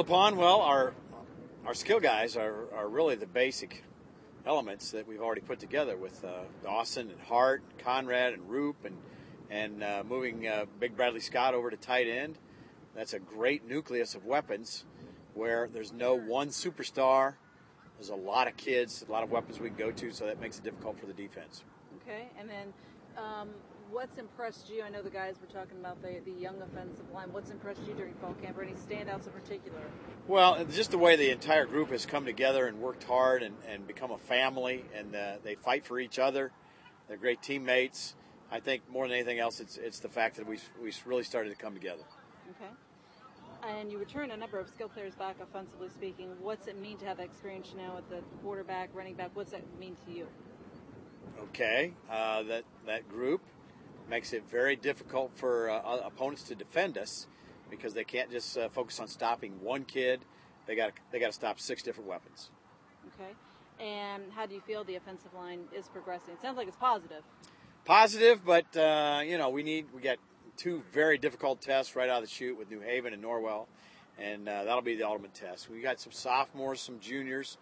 upon, well, our our skill guys are, are really the basic elements that we've already put together with uh, Dawson and Hart, Conrad and Roop, and and uh, moving uh, Big Bradley Scott over to tight end. That's a great nucleus of weapons where there's no one superstar. There's a lot of kids, a lot of weapons we can go to, so that makes it difficult for the defense. Okay, and then um, what's impressed you? I know the guys were talking about the, the young offensive line. What's impressed you during fall camp? Or any standouts in particular? Well, just the way the entire group has come together and worked hard and, and become a family, and uh, they fight for each other. They're great teammates. I think more than anything else, it's it's the fact that we we really started to come together. Okay. And you return a number of skill players back, offensively speaking. What's it mean to have that experience now at the quarterback, running back? What's that mean to you? Okay, uh, that that group makes it very difficult for uh, opponents to defend us because they can't just uh, focus on stopping one kid. They got they got to stop six different weapons. Okay. And how do you feel the offensive line is progressing? It sounds like it's positive. Positive, but uh, you know we need we got two very difficult tests right out of the chute with New Haven and Norwell, and uh, that'll be the ultimate test. We got some sophomores, some juniors,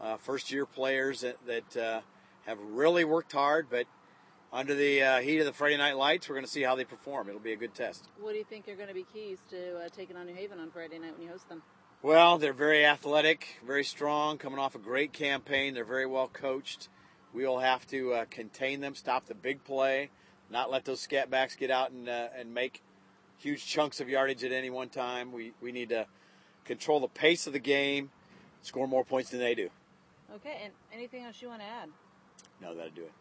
uh, first year players that, that uh, have really worked hard, but under the uh, heat of the Friday night lights, we're going to see how they perform. It'll be a good test. What do you think are going to be keys to uh, taking on New Haven on Friday night when you host them? Well, they're very athletic, very strong, coming off a great campaign. They're very well coached. We will have to uh, contain them, stop the big play, not let those scat backs get out and uh, and make huge chunks of yardage at any one time. We we need to control the pace of the game, score more points than they do. Okay, and anything else you want to add? No, that'll do it.